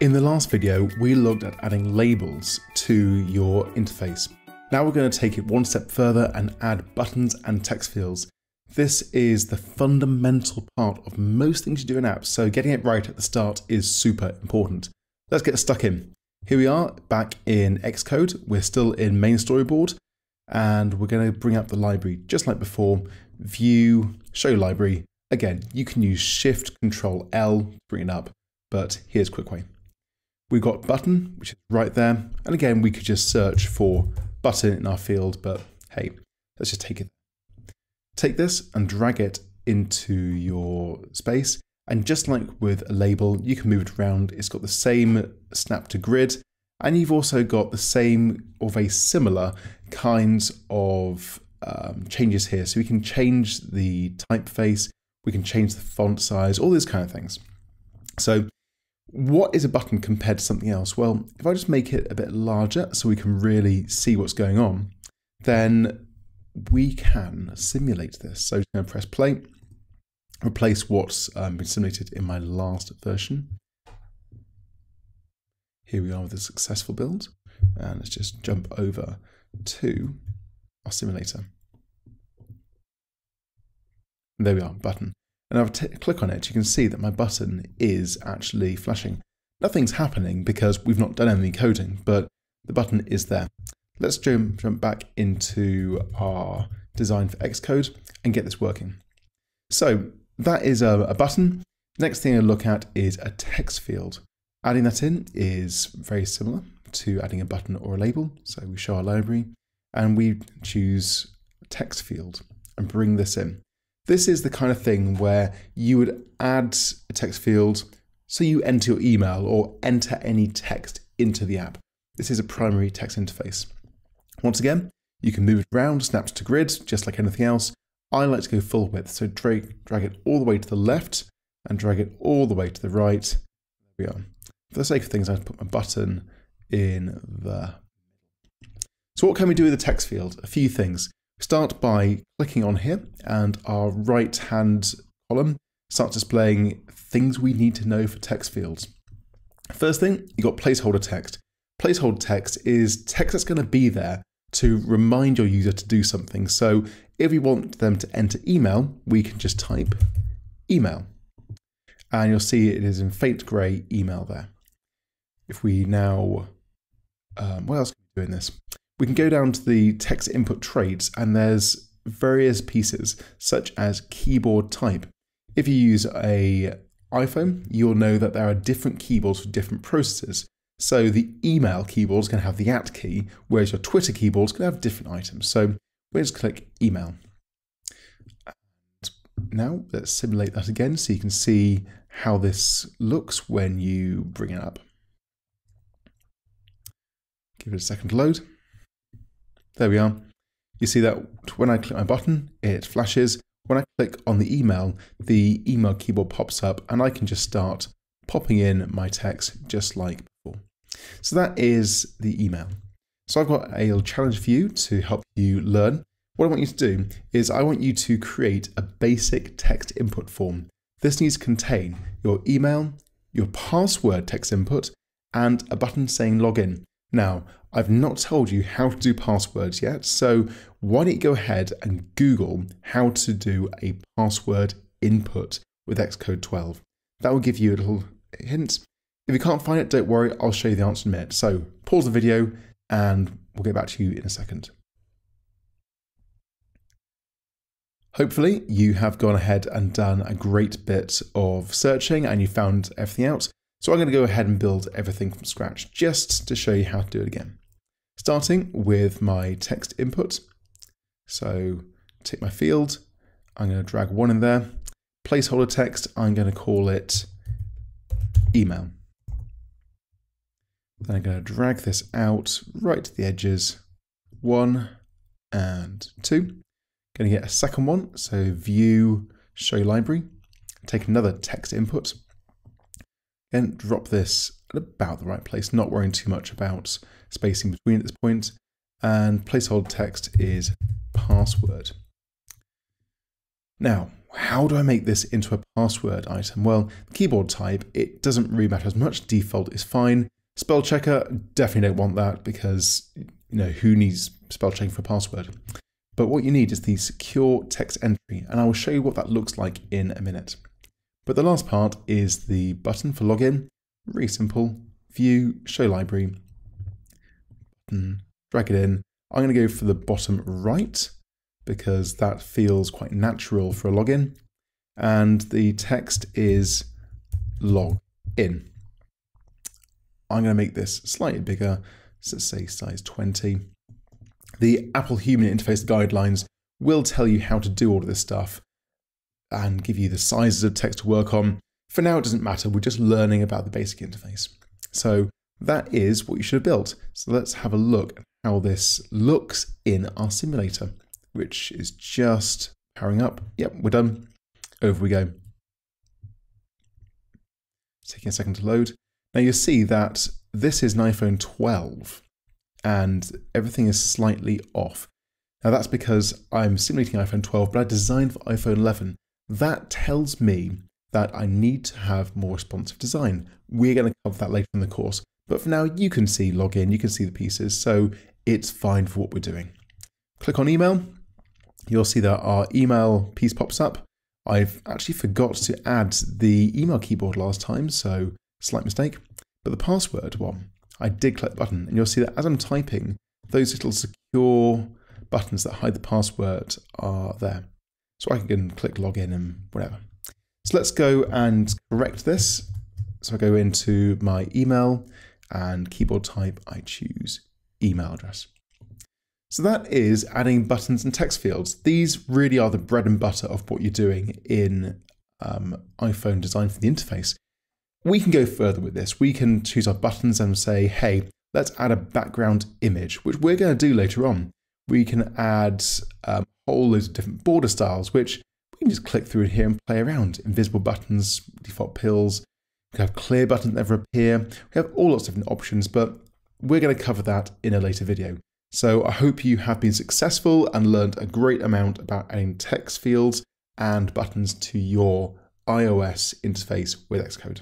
In the last video, we looked at adding labels to your interface. Now we're going to take it one step further and add buttons and text fields. This is the fundamental part of most things you do in apps, so getting it right at the start is super important. Let's get stuck in. Here we are back in Xcode. We're still in main storyboard and we're going to bring up the library just like before. View, show library. Again, you can use Shift Control L to bring it up, but here's quick way. We've got button, which is right there. And again, we could just search for button in our field, but hey, let's just take it. Take this and drag it into your space. And just like with a label, you can move it around. It's got the same snap to grid, and you've also got the same or very similar kinds of um, changes here. So we can change the typeface, we can change the font size, all these kind of things. So what is a button compared to something else? Well, if I just make it a bit larger so we can really see what's going on, then we can simulate this. So I'm going to press play, replace what's um, been simulated in my last version. Here we are with a successful build. And let's just jump over to our simulator. There we are, button and I click on it, you can see that my button is actually flashing. Nothing's happening because we've not done any coding, but the button is there. Let's jump, jump back into our design for Xcode and get this working. So that is a, a button. Next thing to look at is a text field. Adding that in is very similar to adding a button or a label. So we show our library and we choose text field and bring this in. This is the kind of thing where you would add a text field so you enter your email or enter any text into the app. This is a primary text interface. Once again, you can move it around, snaps to grid, just like anything else. I like to go full width, so drag, drag it all the way to the left and drag it all the way to the right. There we are. For the sake of things, I've to put my button in there. So what can we do with the text field? A few things. Start by clicking on here and our right hand column starts displaying things we need to know for text fields. First thing, you got placeholder text. Placeholder text is text that's going to be there to remind your user to do something. So if we want them to enter email, we can just type email. And you'll see it is in faint grey email there. If we now, um, what else can we do in this? We can go down to the text input traits and there's various pieces such as keyboard type. If you use a iPhone, you'll know that there are different keyboards for different processes. So the email keyboard is going to have the at key, whereas your Twitter keyboard is going to have different items. So we'll just click email. Now let's simulate that again so you can see how this looks when you bring it up. Give it a second to load. There we are. You see that when I click my button, it flashes. When I click on the email, the email keyboard pops up and I can just start popping in my text just like before. So that is the email. So I've got a little challenge for you to help you learn. What I want you to do is I want you to create a basic text input form. This needs to contain your email, your password text input, and a button saying login. Now, I've not told you how to do passwords yet, so why don't you go ahead and Google how to do a password input with Xcode 12. That will give you a little hint. If you can't find it, don't worry, I'll show you the answer in a minute. So pause the video and we'll get back to you in a second. Hopefully you have gone ahead and done a great bit of searching and you found everything out. So I'm going to go ahead and build everything from scratch just to show you how to do it again. Starting with my text input. So take my field, I'm going to drag one in there. Placeholder text, I'm going to call it email. Then I'm going to drag this out right to the edges, one and two. Going to get a second one, so view, show library. Take another text input, and drop this about the right place, not worrying too much about spacing between at this point. And placeholder text is password. Now, how do I make this into a password item? Well, keyboard type, it doesn't really matter as much. Default is fine. Spell checker, definitely don't want that because, you know, who needs spell checking for password? But what you need is the secure text entry, and I will show you what that looks like in a minute. But the last part is the button for login. Really simple. View, show library, button, drag it in. I'm going to go for the bottom right because that feels quite natural for a login. And the text is log in. I'm going to make this slightly bigger, so let's say size 20. The Apple Human Interface guidelines will tell you how to do all of this stuff and give you the sizes of text to work on. For now, it doesn't matter. We're just learning about the basic interface. So that is what you should have built. So let's have a look at how this looks in our simulator, which is just powering up. Yep, we're done. Over we go. taking a second to load. Now you see that this is an iPhone 12 and everything is slightly off. Now that's because I'm simulating iPhone 12, but I designed for iPhone 11. That tells me that I need to have more responsive design. We're going to cover that later in the course, but for now you can see login, you can see the pieces, so it's fine for what we're doing. Click on email, you'll see that our email piece pops up. I've actually forgot to add the email keyboard last time, so slight mistake. But the password one, I did click the button, and you'll see that as I'm typing, those little secure buttons that hide the password are there. So I can click login and whatever. So let's go and correct this. So I go into my email and keyboard type, I choose email address. So that is adding buttons and text fields. These really are the bread and butter of what you're doing in um, iPhone design for the interface. We can go further with this. We can choose our buttons and say, hey, let's add a background image, which we're going to do later on. We can add um, of different border styles, which we can just click through here and play around. Invisible buttons, default pills, we have clear buttons that never appear. We have all lots of different options, but we're going to cover that in a later video. So I hope you have been successful and learned a great amount about adding text fields and buttons to your iOS interface with Xcode.